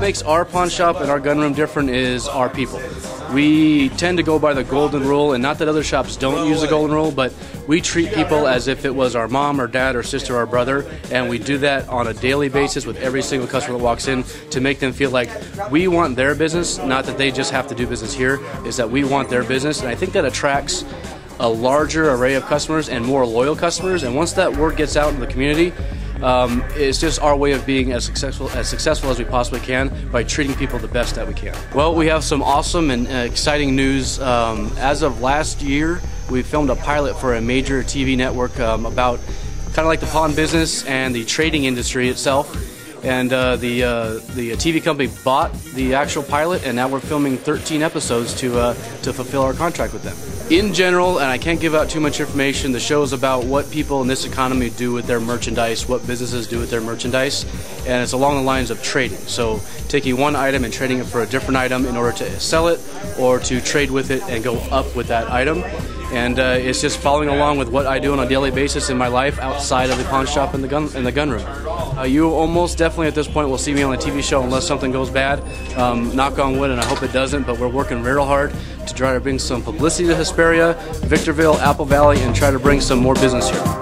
what makes our pawn shop and our gun room different is our people. We tend to go by the golden rule, and not that other shops don't use the golden rule, but we treat people as if it was our mom or dad or sister or brother, and we do that on a daily basis with every single customer that walks in to make them feel like we want their business, not that they just have to do business here, is that we want their business, and I think that attracts a larger array of customers and more loyal customers, and once that word gets out in the community, um, it's just our way of being as successful as successful as we possibly can by treating people the best that we can. Well, we have some awesome and uh, exciting news. Um, as of last year, we filmed a pilot for a major TV network um, about kind of like the pawn business and the trading industry itself. And uh, the uh, the TV company bought the actual pilot, and now we're filming 13 episodes to uh, to fulfill our contract with them in general, and I can't give out too much information, the show is about what people in this economy do with their merchandise, what businesses do with their merchandise, and it's along the lines of trading. So, taking one item and trading it for a different item in order to sell it or to trade with it and go up with that item. And uh, it's just following along with what I do on a daily basis in my life outside of the pawn shop and the gun and the gun room. Uh, you almost definitely at this point will see me on a TV show unless something goes bad. Um, knock on wood, and I hope it doesn't. But we're working real hard to try to bring some publicity to Hesperia, Victorville, Apple Valley, and try to bring some more business here.